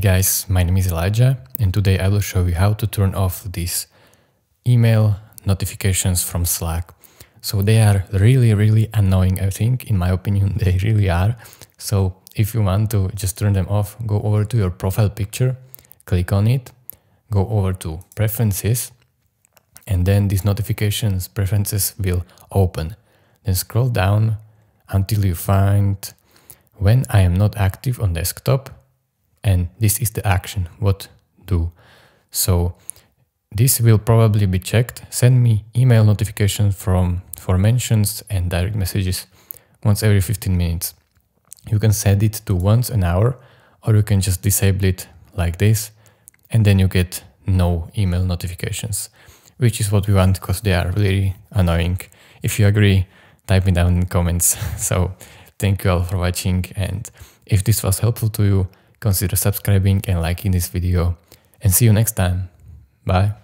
guys, my name is Elijah and today I will show you how to turn off these email notifications from Slack. So they are really, really annoying, I think, in my opinion, they really are. So if you want to just turn them off, go over to your profile picture, click on it, go over to preferences, and then these notifications preferences will open. Then scroll down until you find when I am not active on desktop and this is the action what do. So this will probably be checked. Send me email notification from for mentions and direct messages once every 15 minutes. You can set it to once an hour or you can just disable it like this and then you get no email notifications which is what we want because they are really annoying. If you agree type it down in comments. So thank you all for watching and if this was helpful to you consider subscribing and liking this video and see you next time. Bye.